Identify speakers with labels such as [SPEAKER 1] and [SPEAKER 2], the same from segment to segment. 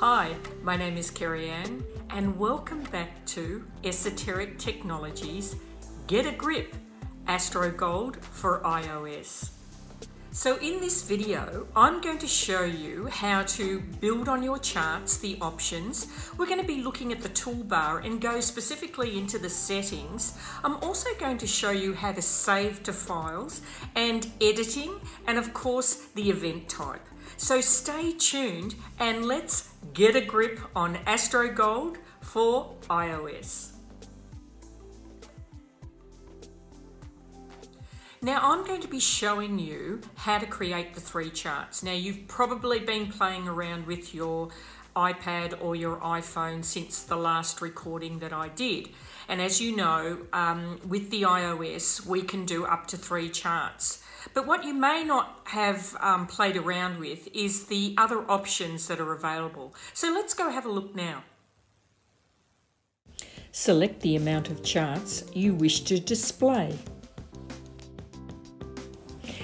[SPEAKER 1] Hi, my name is Kerry Ann, and welcome back to Esoteric Technologies Get a Grip Astro Gold for iOS. So in this video, I'm going to show you how to build on your charts the options. We're going to be looking at the toolbar and go specifically into the settings. I'm also going to show you how to save to files and editing and of course the event type. So stay tuned and let's get a grip on Astro Gold for iOS. Now I'm going to be showing you how to create the three charts. Now you've probably been playing around with your iPad or your iPhone since the last recording that I did. And as you know, um, with the iOS, we can do up to three charts. But what you may not have um, played around with is the other options that are available. So let's go have a look now. Select the amount of charts you wish to display.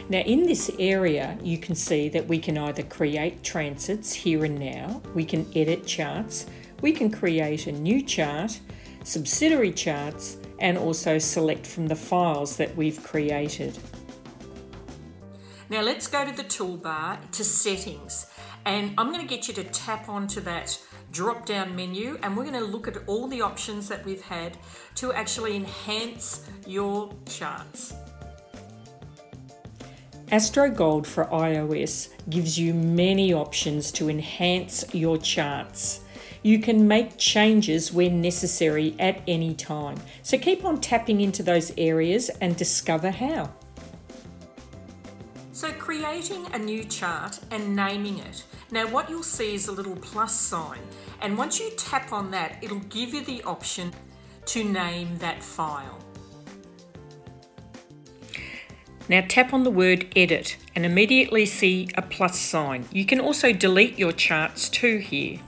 [SPEAKER 1] Now in this area, you can see that we can either create transits here and now, we can edit charts, we can create a new chart, subsidiary charts, and also select from the files that we've created. Now let's go to the toolbar to settings and I'm going to get you to tap onto that drop down menu and we're going to look at all the options that we've had to actually enhance your charts. Astro Gold for iOS gives you many options to enhance your charts. You can make changes when necessary at any time. So keep on tapping into those areas and discover how. So creating a new chart and naming it. Now what you'll see is a little plus sign and once you tap on that it'll give you the option to name that file. Now tap on the word edit and immediately see a plus sign. You can also delete your charts too here.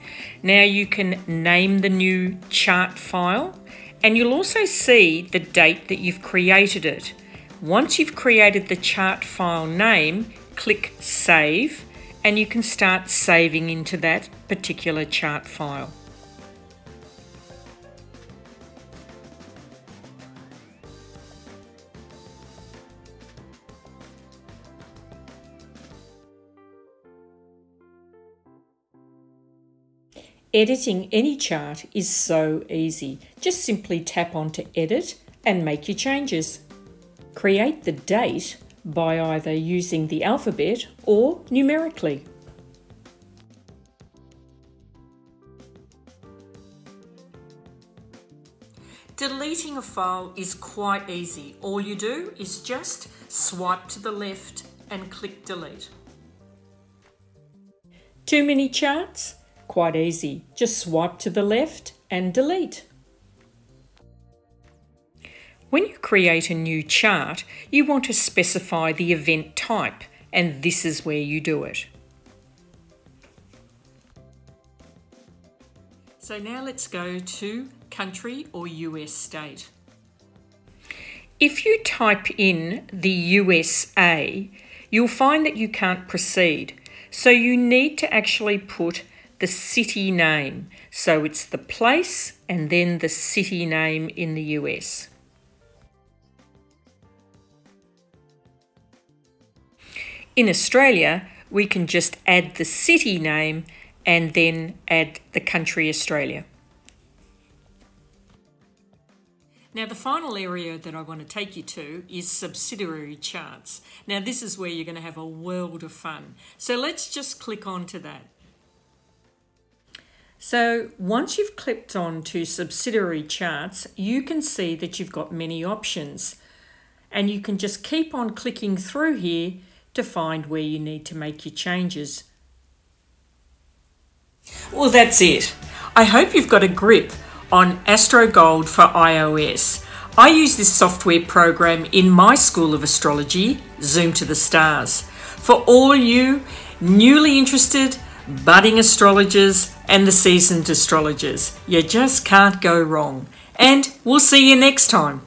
[SPEAKER 1] Now you can name the new chart file and you'll also see the date that you've created it. Once you've created the chart file name, click save and you can start saving into that particular chart file. Editing any chart is so easy. Just simply tap on to Edit and make your changes. Create the date by either using the alphabet or numerically. Deleting a file is quite easy. All you do is just swipe to the left and click delete. Too many charts? Quite easy. Just swipe to the left and delete. When you create a new chart, you want to specify the event type, and this is where you do it. So now let's go to country or US state. If you type in the USA, you'll find that you can't proceed. So you need to actually put the city name. So it's the place and then the city name in the US. In Australia, we can just add the city name and then add the country Australia. Now the final area that I want to take you to is subsidiary charts. Now this is where you're going to have a world of fun. So let's just click on to that. So once you've clicked on to subsidiary charts, you can see that you've got many options and you can just keep on clicking through here to find where you need to make your changes. Well, that's it. I hope you've got a grip on AstroGold for iOS. I use this software program in my School of Astrology, Zoom to the Stars. For all you newly interested budding astrologers and the seasoned astrologers. You just can't go wrong. And we'll see you next time.